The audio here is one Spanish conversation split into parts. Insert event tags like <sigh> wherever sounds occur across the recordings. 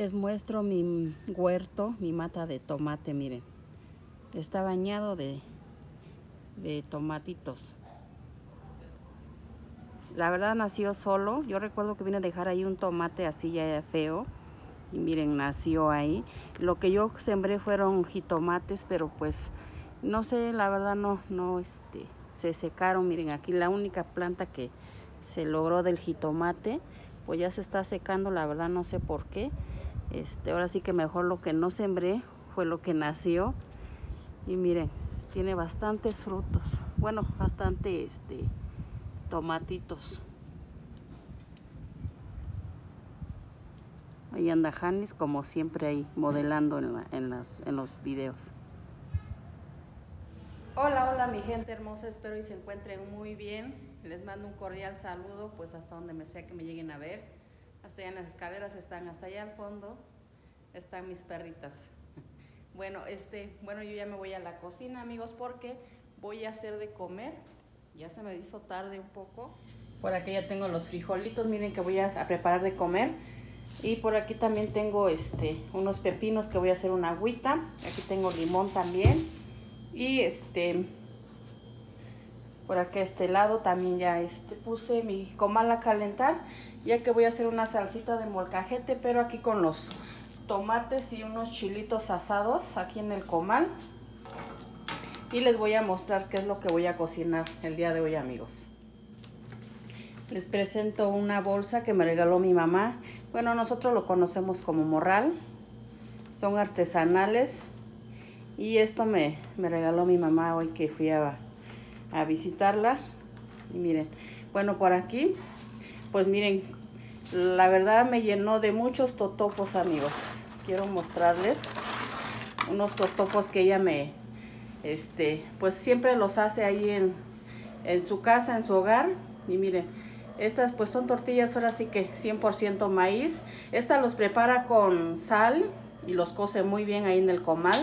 Les muestro mi huerto, mi mata de tomate, miren. Está bañado de, de tomatitos. La verdad nació solo. Yo recuerdo que vine a dejar ahí un tomate así ya feo. Y miren, nació ahí. Lo que yo sembré fueron jitomates, pero pues no sé, la verdad no, no, este, se secaron. Miren, aquí la única planta que se logró del jitomate, pues ya se está secando, la verdad no sé por qué. Este, ahora sí que mejor lo que no sembré fue lo que nació. Y miren, tiene bastantes frutos. Bueno, bastante este tomatitos. Ahí anda Janis como siempre ahí modelando en, en, las, en los videos. Hola, hola mi gente hermosa, espero y se encuentren muy bien. Les mando un cordial saludo, pues hasta donde me sea que me lleguen a ver. Hasta allá en las escaleras están, hasta allá al fondo están mis perritas. <laughs> Bueno, este, bueno, yo ya me voy a la cocina, amigos, porque voy a hacer de comer. Ya se me hizo tarde un poco. Por aquí ya tengo los frijolitos, miren que voy a, preparar de comer. Y por aquí también tengo este, unos pepinos que voy a hacer una agüita. Aquí tengo limón también. Y este, por aquí a este lado también ya este, puse mi comal a calentar. Ya que voy a hacer una salsita de molcajete, pero aquí con los tomates y unos chilitos asados aquí en el comal. Y les voy a mostrar qué es lo que voy a cocinar el día de hoy, amigos. Les presento una bolsa que me regaló mi mamá. Bueno, nosotros lo conocemos como morral. Son artesanales. Y esto me, me regaló mi mamá hoy que fui a, a visitarla. Y miren, bueno, por aquí, pues miren, la verdad me llenó de muchos totopos, amigos quiero mostrarles unos totopos que ella me, este, pues siempre los hace ahí en, en su casa, en su hogar. Y miren, estas pues son tortillas ahora sí que 100% maíz. Esta los prepara con sal y los cose muy bien ahí en el comal.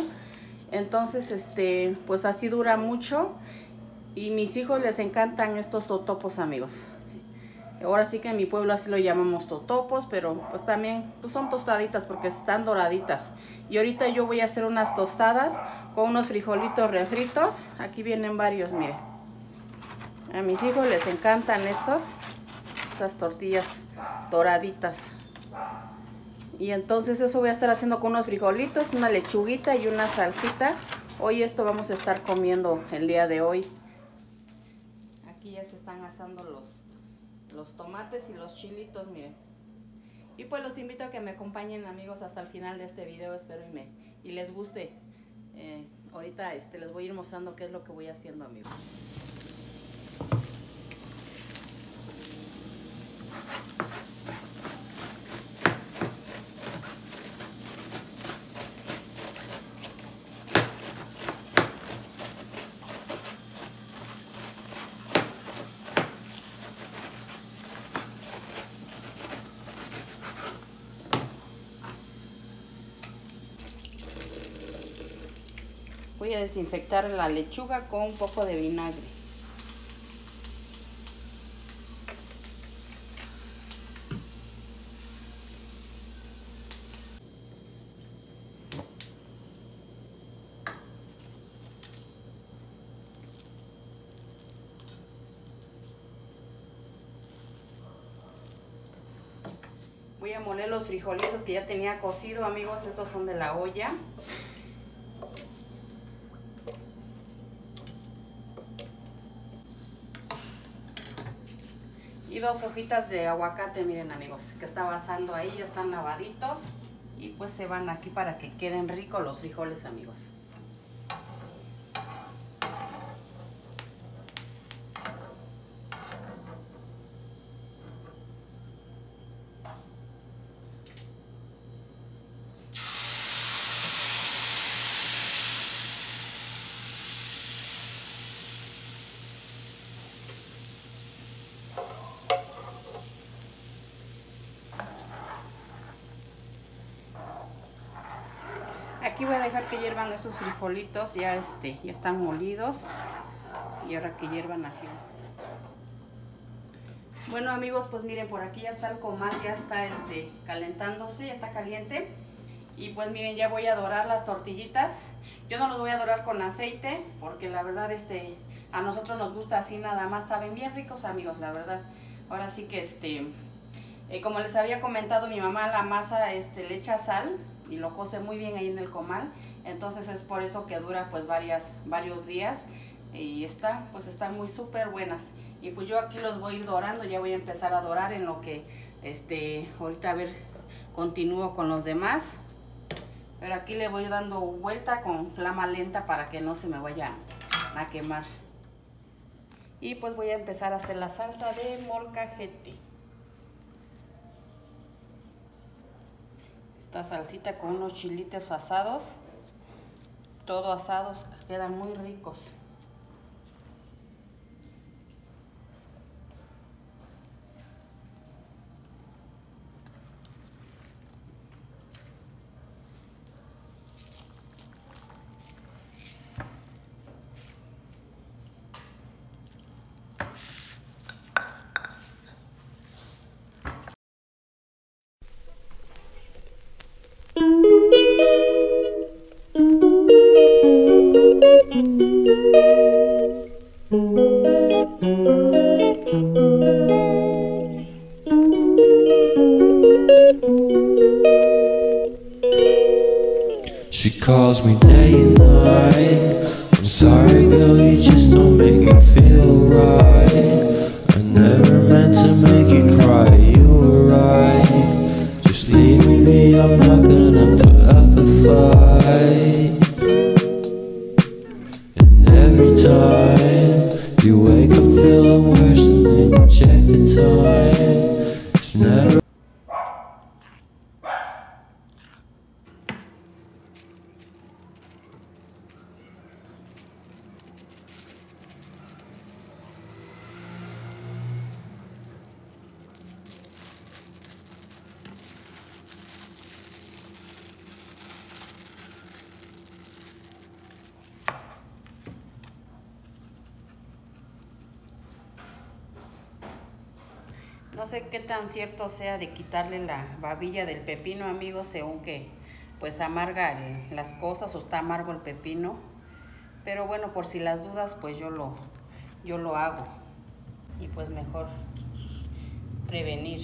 Entonces, este, pues así dura mucho. Y mis hijos les encantan estos totopos, amigos. Ahora sí que en mi pueblo así lo llamamos totopos, pero pues también pues son tostaditas porque están doraditas. Y ahorita yo voy a hacer unas tostadas con unos frijolitos refritos. Aquí vienen varios, miren. A mis hijos les encantan estos, estas tortillas doraditas. Y entonces eso voy a estar haciendo con unos frijolitos, una lechuguita y una salsita. Hoy esto vamos a estar comiendo el día de hoy. Aquí ya se están asando los los tomates y los chilitos, miren. Y pues los invito a que me acompañen amigos hasta el final de este video, espero y, me, y les guste. Eh, ahorita este, les voy a ir mostrando qué es lo que voy haciendo amigos. A desinfectar la lechuga con un poco de vinagre. Voy a moler los frijolitos que ya tenía cocido, amigos. Estos son de la olla. Y dos hojitas de aguacate, miren amigos, que está basando ahí, ya están lavaditos. Y pues se van aquí para que queden ricos los frijoles, amigos. Voy a dejar que hiervan estos frijolitos, ya, este, ya están molidos. Y ahora que hiervan aquí. Bueno amigos, pues miren, por aquí ya está el comal, ya está este, calentándose, ya está caliente. Y pues miren, ya voy a dorar las tortillitas. Yo no los voy a dorar con aceite, porque la verdad este, a nosotros nos gusta así nada más. Saben bien ricos amigos, la verdad. Ahora sí que este, eh, como les había comentado, mi mamá la masa este, le echa sal y lo cose muy bien ahí en el comal. Entonces es por eso que dura pues varias, varios días. Y está, pues están muy súper buenas. Y pues yo aquí los voy a ir dorando, ya voy a empezar a dorar en lo que, este, ahorita a ver, continúo con los demás. Pero aquí le voy dando vuelta con flama lenta para que no se me vaya a quemar. Y pues voy a empezar a hacer la salsa de molcajete. Esta salsita con unos chilitos asados. Todo asados, quedan muy ricos. She calls me day and night. I'm sorry, girl, you just don't make me feel right. I never meant to make you cry, you were right. Just leave me be, I'm not the time. No sé qué tan cierto sea de quitarle la babilla del pepino, amigos, según que pues amarga las cosas o está amargo el pepino. Pero bueno, por si las dudas, pues yo lo, yo lo hago. Y pues mejor prevenir.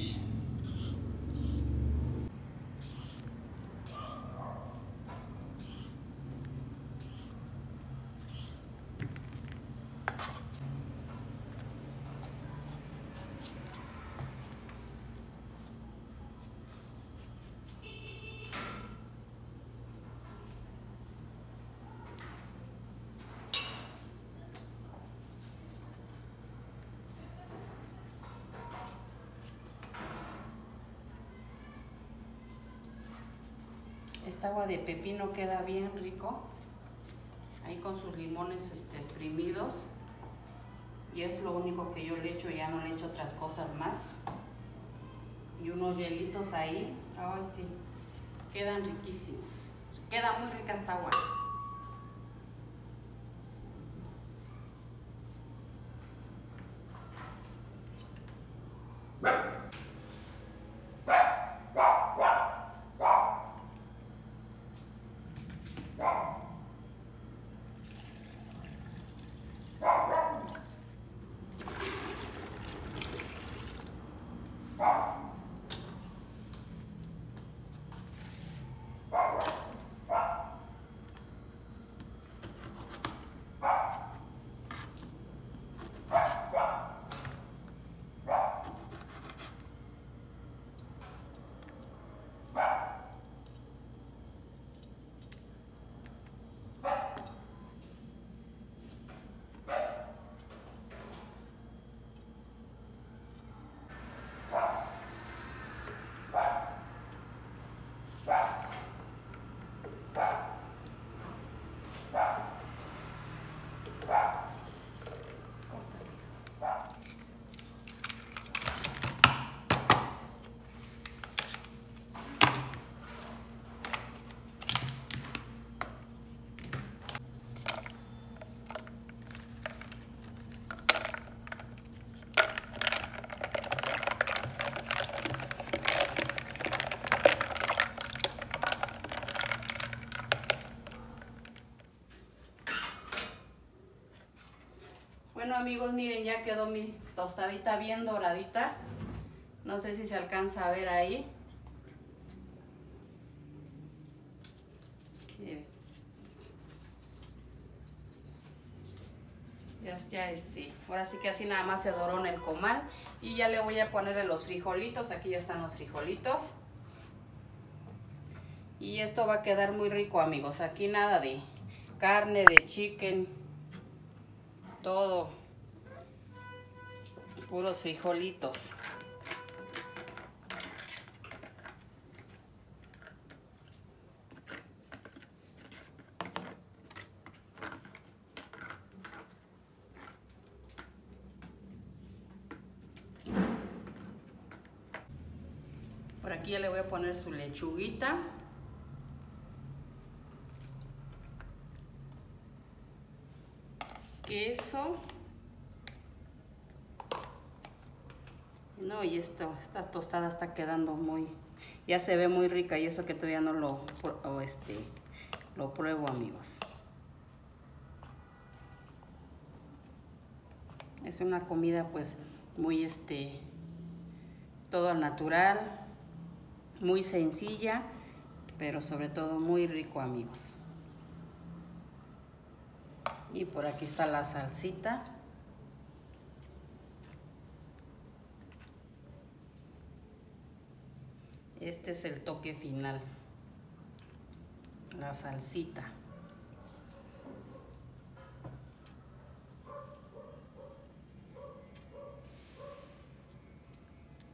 Esta agua de pepino queda bien rico. Ahí con sus limones este, exprimidos. Y es lo único que yo le echo, ya no le echo otras cosas más. Y unos hielitos ahí. Ay, sí. Quedan riquísimos. Queda muy rica esta agua. Amigos, miren, ya quedó mi tostadita bien doradita. No sé si se alcanza a ver ahí. Miren. Ya está, este, ahora sí que así nada más se doró en el comal. Y ya le voy a ponerle los frijolitos, aquí ya están los frijolitos. Y esto va a quedar muy rico amigos, aquí nada de carne, de chicken, todo, puros frijolitos. Por aquí ya le voy a poner su lechuguita. Y esto, esta tostada está quedando muy, ya se ve muy rica y eso que todavía no lo, este, lo pruebo amigos. Es una comida pues muy este, todo al natural, muy sencilla, pero sobre todo muy rico amigos. Y por aquí está la salsita. Este es el toque final. La salsita.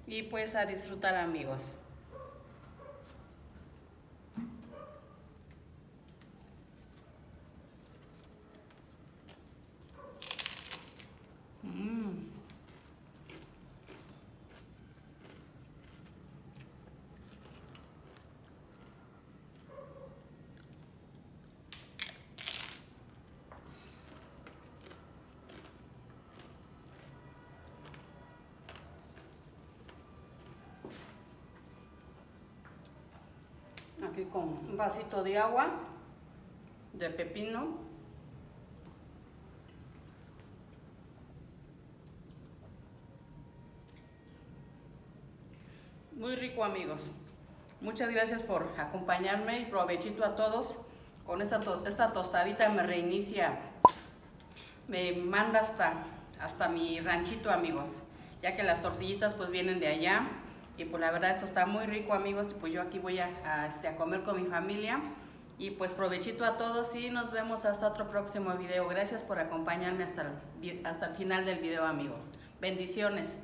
Y pues a disfrutar amigos. Con un vasito de agua de pepino. Muy rico amigos. Muchas gracias por acompañarme y provechito a todos. Con esta, to esta tostadita me reinicia, me manda hasta, hasta mi ranchito amigos. Ya que las tortillitas pues vienen de allá. Y pues la verdad esto está muy rico amigos. Y pues yo aquí voy a, a, este, a comer con mi familia. Y pues provechito a todos y nos vemos hasta otro próximo video. Gracias por acompañarme hasta hasta el final del video amigos. Bendiciones.